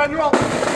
General.